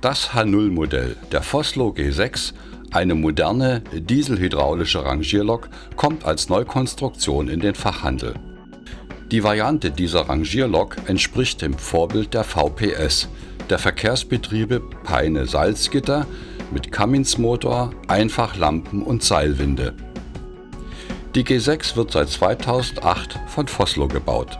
Das H0-Modell der Vossloh G6, eine moderne dieselhydraulische Rangierlok, kommt als Neukonstruktion in den Fachhandel. Die Variante dieser Rangierlok entspricht dem Vorbild der VPS, der Verkehrsbetriebe Peine Salzgitter mit Cummins-Motor, Einfachlampen und Seilwinde. Die G6 wird seit 2008 von Vossloh gebaut.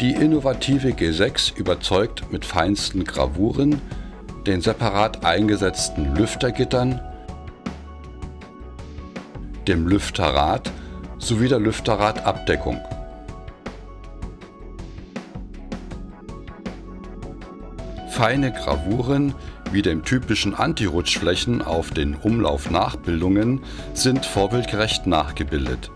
Die innovative G6 überzeugt mit feinsten Gravuren, den separat eingesetzten Lüftergittern, dem Lüfterrad sowie der Lüfterradabdeckung. Feine Gravuren wie den typischen Antirutschflächen auf den Umlaufnachbildungen sind vorbildgerecht nachgebildet.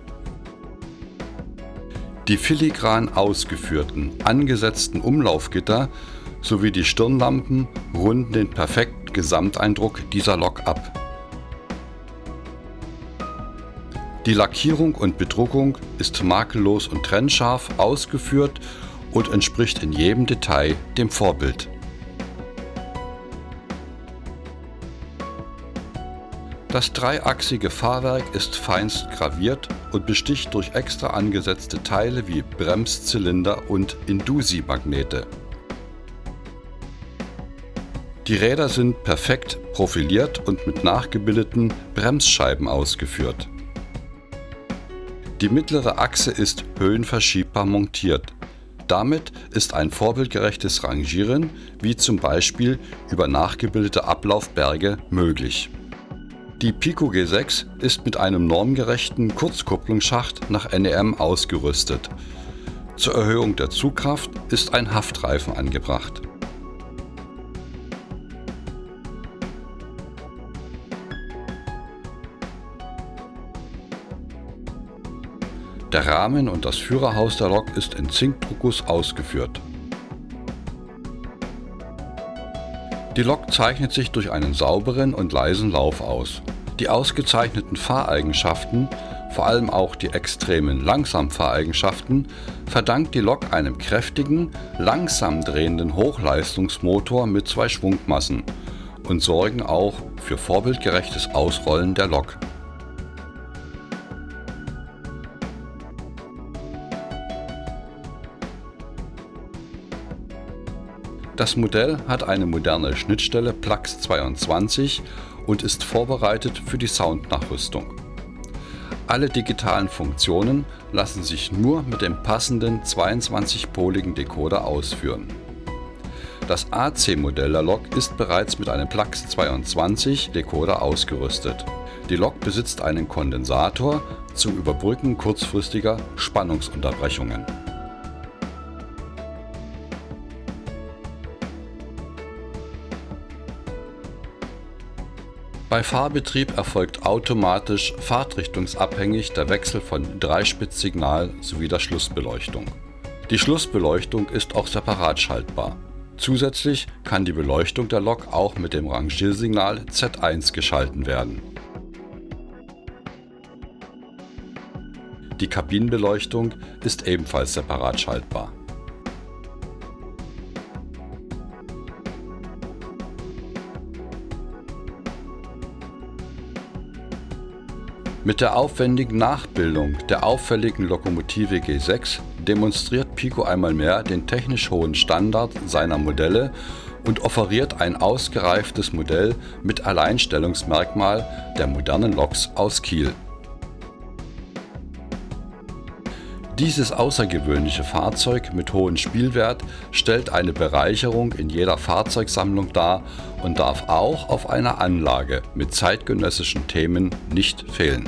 Die filigran ausgeführten, angesetzten Umlaufgitter sowie die Stirnlampen runden den perfekten Gesamteindruck dieser Lok ab. Die Lackierung und Bedruckung ist makellos und trennscharf ausgeführt und entspricht in jedem Detail dem Vorbild. Das dreiachsige Fahrwerk ist feinst graviert und besticht durch extra angesetzte Teile wie Bremszylinder und Indusi-Magnete. Die Räder sind perfekt profiliert und mit nachgebildeten Bremsscheiben ausgeführt. Die mittlere Achse ist höhenverschiebbar montiert. Damit ist ein vorbildgerechtes Rangieren, wie zum Beispiel über nachgebildete Ablaufberge, möglich. Die Pico G6 ist mit einem normgerechten Kurzkupplungsschacht nach NEM ausgerüstet. Zur Erhöhung der Zugkraft ist ein Haftreifen angebracht. Der Rahmen und das Führerhaus der Lok ist in Zinkdruckguss ausgeführt. Die Lok zeichnet sich durch einen sauberen und leisen Lauf aus. Die ausgezeichneten Fahreigenschaften, vor allem auch die extremen Langsamfahreigenschaften, verdankt die Lok einem kräftigen, langsam drehenden Hochleistungsmotor mit zwei Schwungmassen und sorgen auch für vorbildgerechtes Ausrollen der Lok. Das Modell hat eine moderne Schnittstelle Plax 22 und ist vorbereitet für die Soundnachrüstung. Alle digitalen Funktionen lassen sich nur mit dem passenden 22-poligen Decoder ausführen. Das AC-Modell der Lok ist bereits mit einem Plax 22 Decoder ausgerüstet. Die Lok besitzt einen Kondensator zum Überbrücken kurzfristiger Spannungsunterbrechungen. Bei Fahrbetrieb erfolgt automatisch fahrtrichtungsabhängig der Wechsel von Dreispitzsignal sowie der Schlussbeleuchtung. Die Schlussbeleuchtung ist auch separat schaltbar. Zusätzlich kann die Beleuchtung der Lok auch mit dem Rangiersignal Z1 geschalten werden. Die Kabinenbeleuchtung ist ebenfalls separat schaltbar. Mit der aufwendigen Nachbildung der auffälligen Lokomotive G6 demonstriert Pico einmal mehr den technisch hohen Standard seiner Modelle und offeriert ein ausgereiftes Modell mit Alleinstellungsmerkmal der modernen Loks aus Kiel. Dieses außergewöhnliche Fahrzeug mit hohem Spielwert stellt eine Bereicherung in jeder Fahrzeugsammlung dar und darf auch auf einer Anlage mit zeitgenössischen Themen nicht fehlen